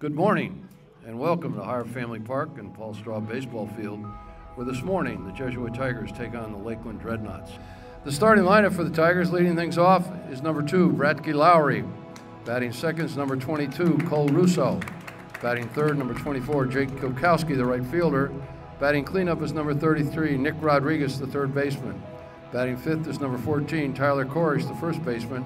Good morning and welcome to Higher Family Park and Paul Straw Baseball Field, where this morning the Jesuit Tigers take on the Lakeland Dreadnoughts. The starting lineup for the Tigers leading things off is number two, Bradke Lowry. Batting second is number 22, Cole Russo. Batting third, number 24, Jake Kilkowski, the right fielder. Batting cleanup is number 33, Nick Rodriguez, the third baseman. Batting fifth is number 14, Tyler Corish, the first baseman.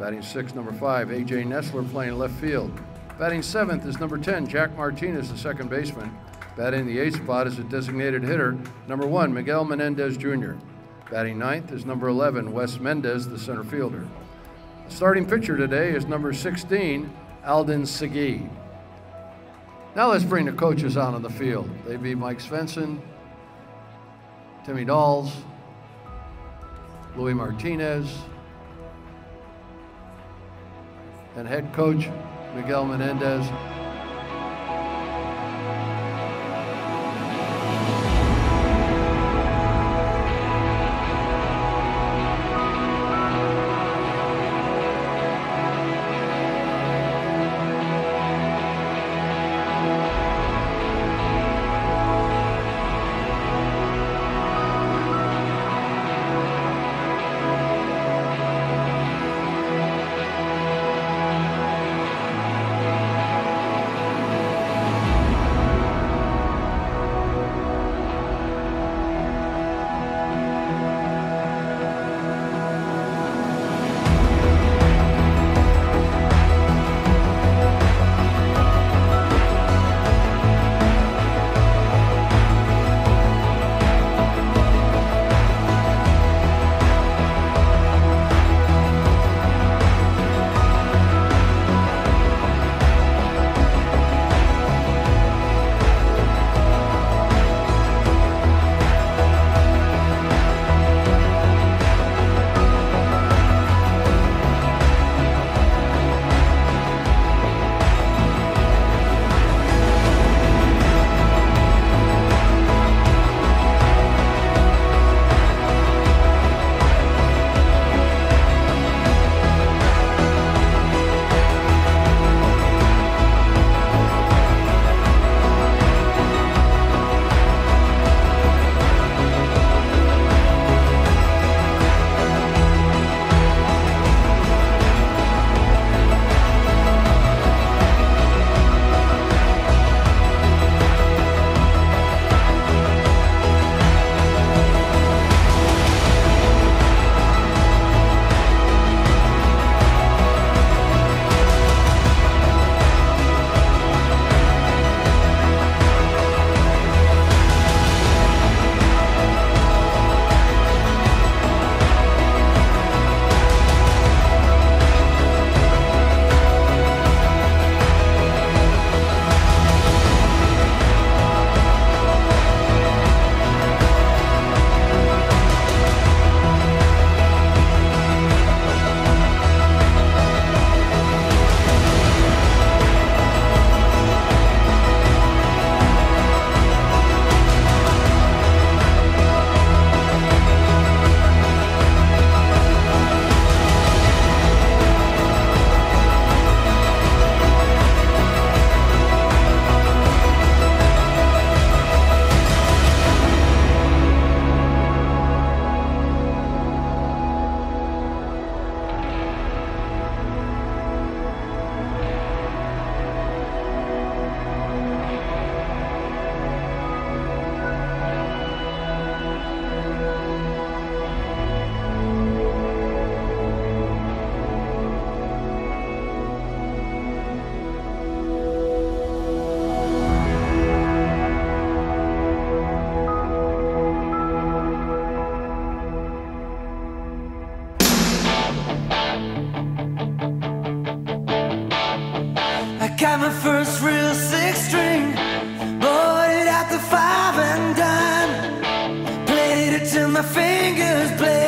Batting sixth, number five, AJ Nessler playing left field. Batting seventh is number 10, Jack Martinez, the second baseman. Batting the eighth spot is a designated hitter, number one, Miguel Menendez Jr. Batting ninth is number 11, Wes Mendez, the center fielder. The starting pitcher today is number 16, Alden Segui. Now let's bring the coaches out on the field. They'd be Mike Svensson, Timmy Dawes, Louis Martinez, and head coach Miguel Menendez. this place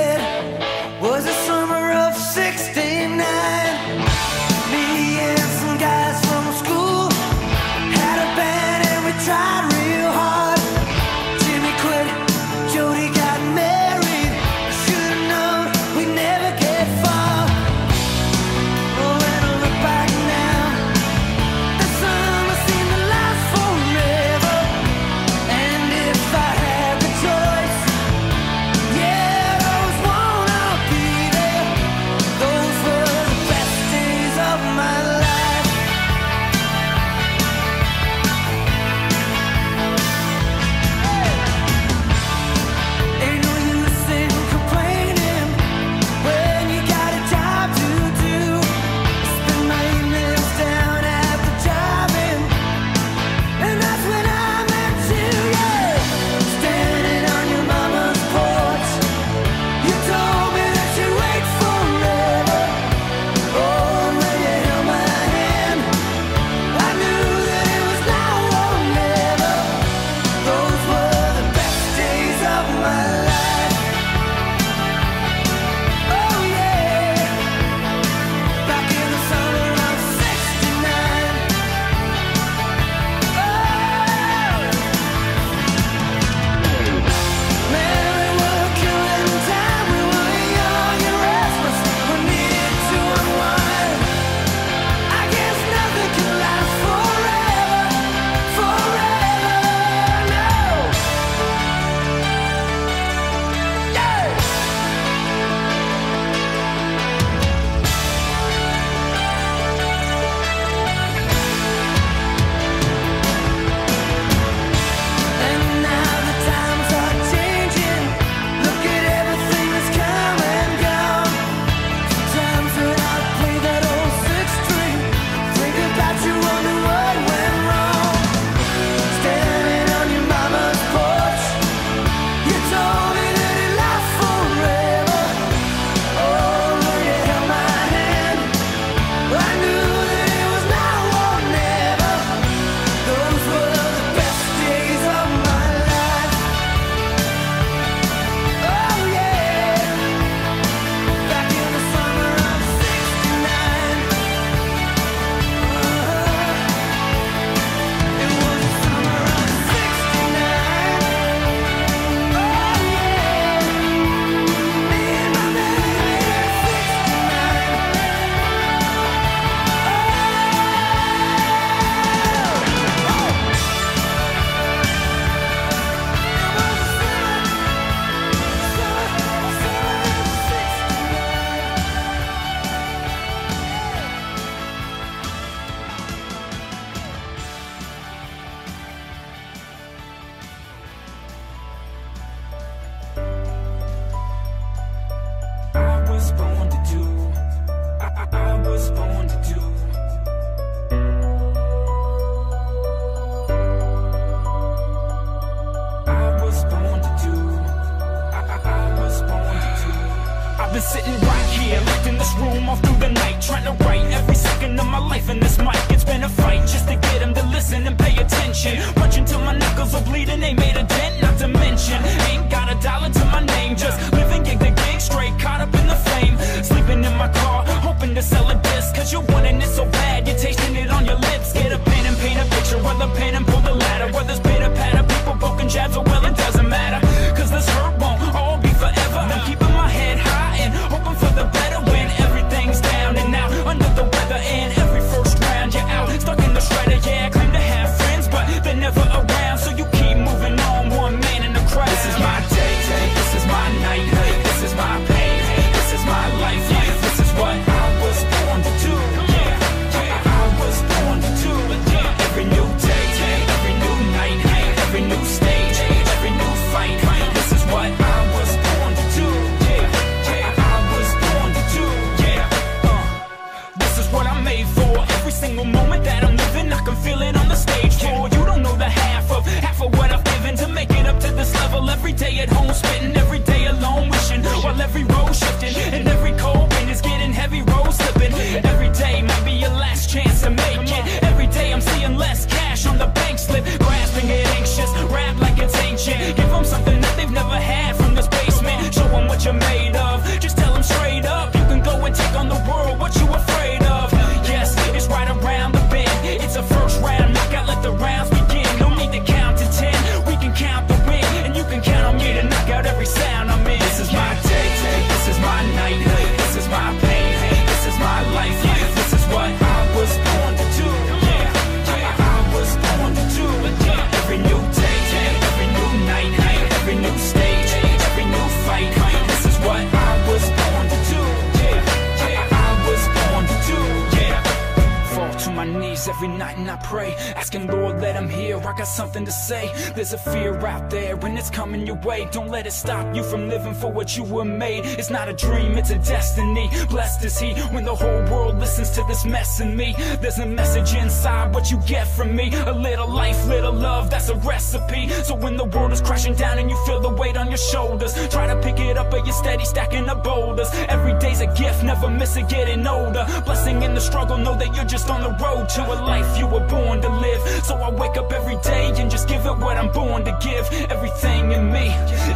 got something to say. There's a fear out there and it's coming your way. Don't let it stop you from living for what you were made. It's not a dream, it's a destiny. Blessed is he when the whole world listens to this mess in me. There's a message inside what you get from me. A little life, little love, that's a recipe. So when the world is crashing down and you feel the weight on your shoulders, try to pick it up, but you're steady stacking the boulders. Every day's a gift, never miss it getting older. Blessing in the struggle, know that you're just on the road to a life you were born to live. So I wake up every day and just give it what I'm born to give. Everything in me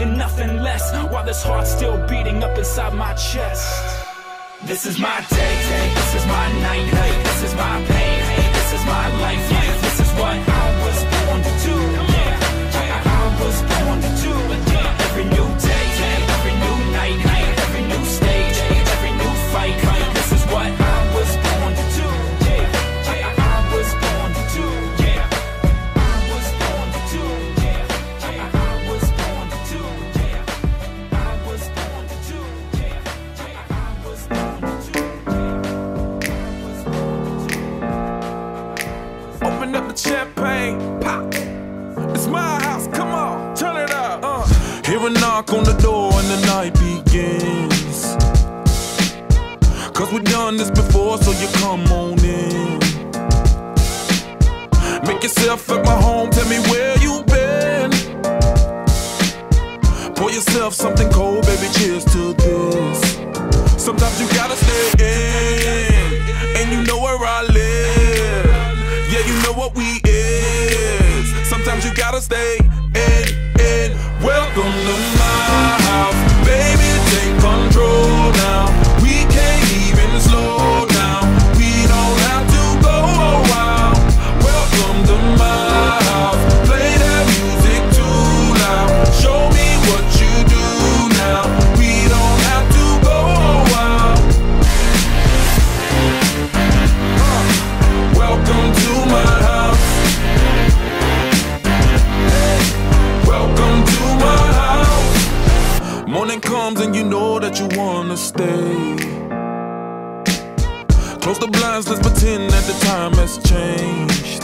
and nothing less. While this heart's still beating up inside my chest. This is my day, this is my night, this is my pain, this is my life, this is what I was born to do. Yeah, I was born to do. Every new day, every new night, every new stage, every new fight. This is what I what we is. Sometimes you gotta stay Close the blinds, let's pretend that the time has changed.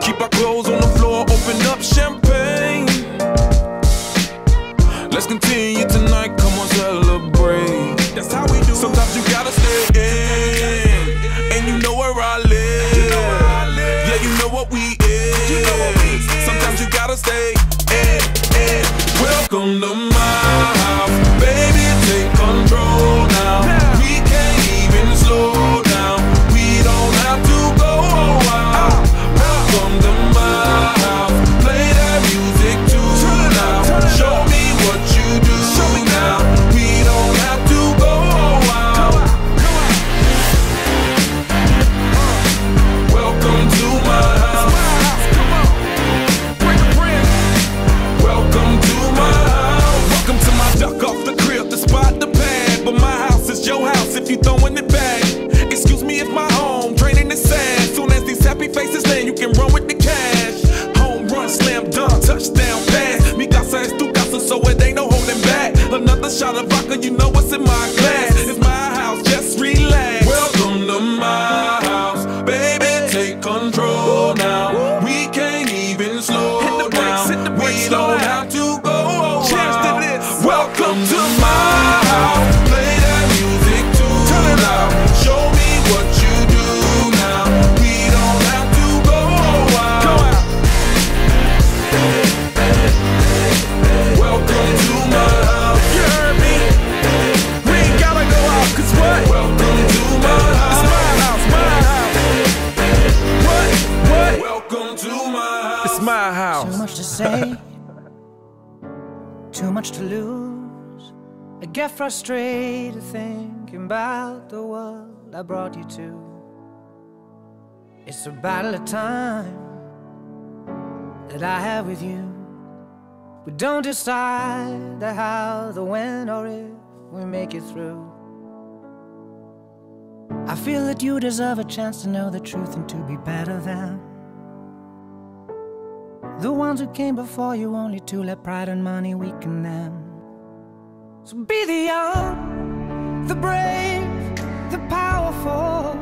Keep our clothes on the floor, open up champagne. Get frustrated thinking about the world I brought you to. It's a battle of time that I have with you. We don't decide the how, the when, or if we make it through. I feel that you deserve a chance to know the truth and to be better than the ones who came before you, only to let pride and money weaken them. So be the young, the brave, the powerful.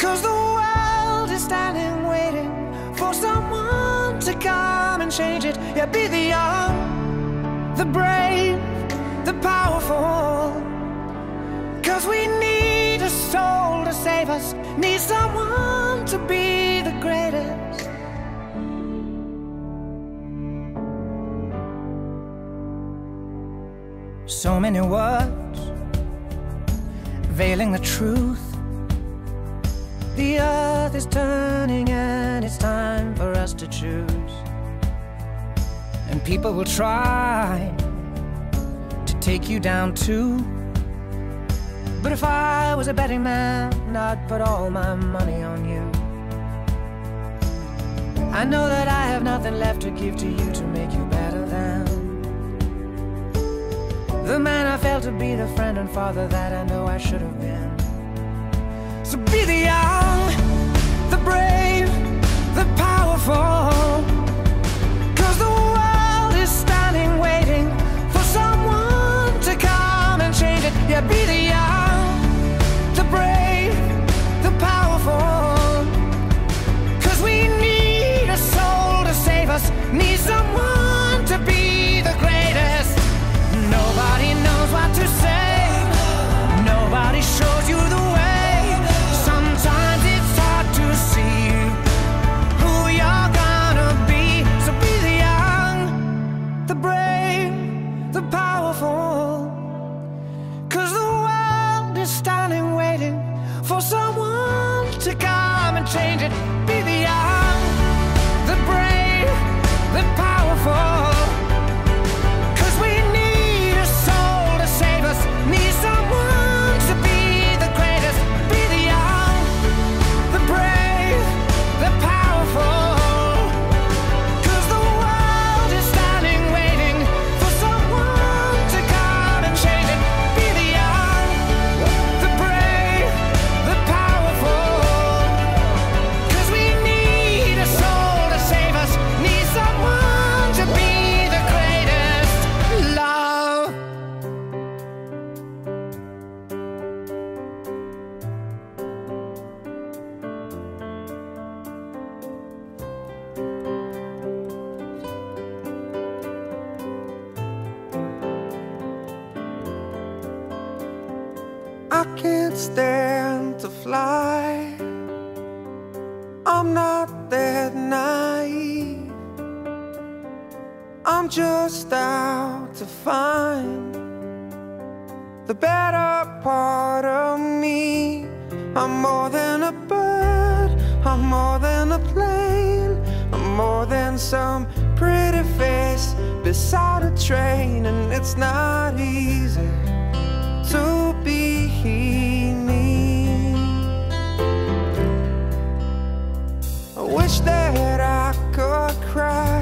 Cause the world is standing waiting for someone to come and change it. Yeah, be the young, the brave, the powerful. Cause we need a soul to save us, need someone to be the greatest. So many words veiling the truth. The earth is turning and it's time for us to choose. And people will try to take you down too. But if I was a betting man, I'd put all my money on you. I know that I have nothing left to give to you to make you better the man I felt to be the friend and father that I know I should have been. So be the young, the brave, the powerful. Cause the world is standing waiting for someone to come and change it. Yeah, be the young, the brave, the powerful. Cause we need a soul to save us, need someone that naive. I'm just out to find the better part of me. I'm more than a bird, I'm more than a plane, I'm more than some pretty face beside a train, and it's not easy to cry.